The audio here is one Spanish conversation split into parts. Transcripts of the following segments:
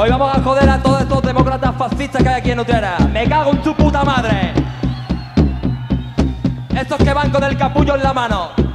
Hoy vamos a joder a todos estos demócratas fascistas que hay aquí en Utrera. Me cago en tu puta madre. Estos que van con el capullo en la mano.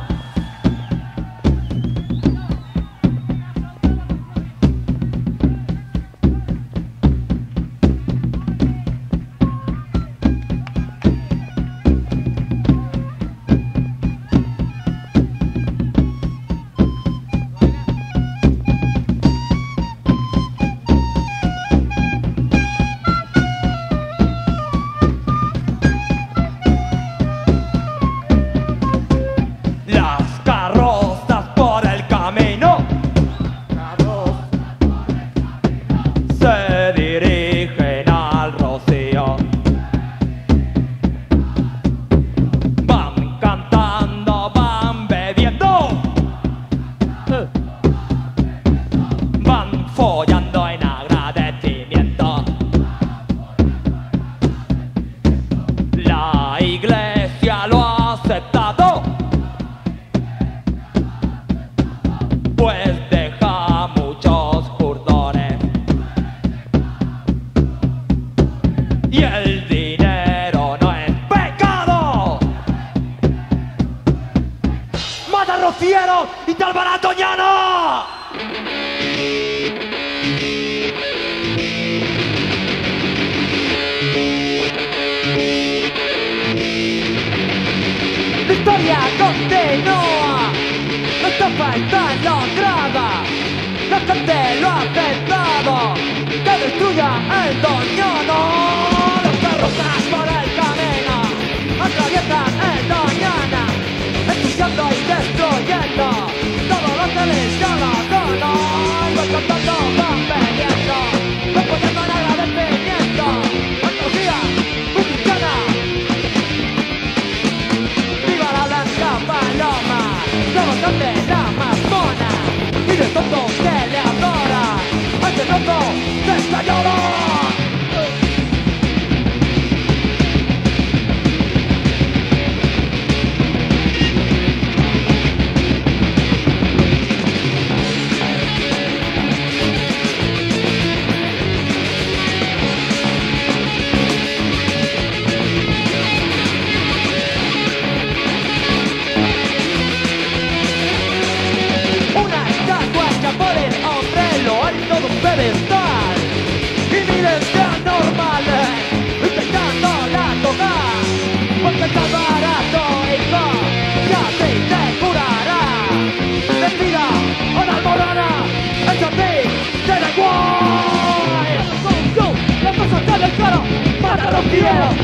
No está grava, la gente lo ha aceptado, que destruya el doñano, los carrozas por el camino, atraviesan el doñana, ensuciando y destruyendo, todo lo que les gana, y van cantando, van bebiendo, van poniendo en agradecimiento, antología mexicana. ¡Viva la blanca paloma! ¡La bastante la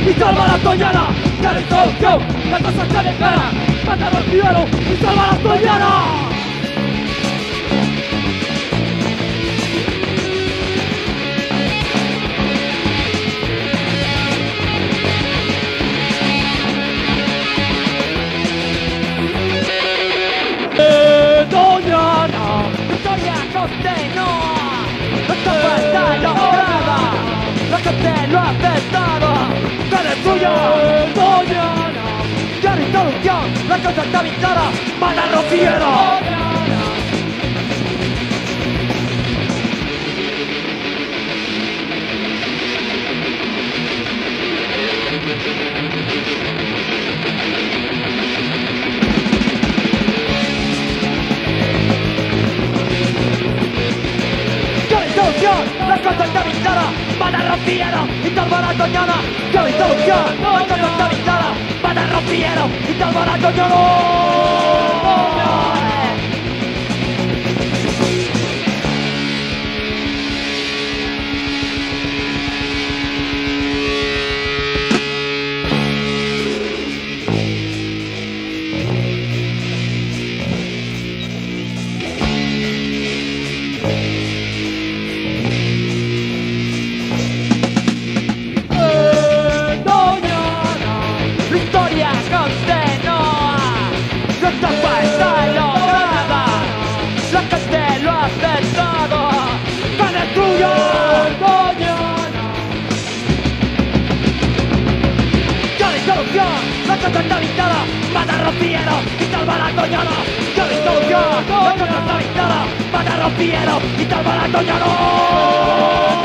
y salva la toñana. Ya eres yo, la cosa está el cara, mata a los fieros y salva la toñana. Eh, Doñana, Victoria continúa, esta vuelta lograda, la gente lo ha tuyo, Doñana, ya no hay solución, la mata ¡Mata a Rociero y salva a la Doñana! ¡Ya no hay solución! ¡La cosa está pintada! ¡Mata a Rociero y salva a la Doñana! piero, y toma la toñadora, carstokia, no te vas a ir cara, para ropiero y toma la toñadora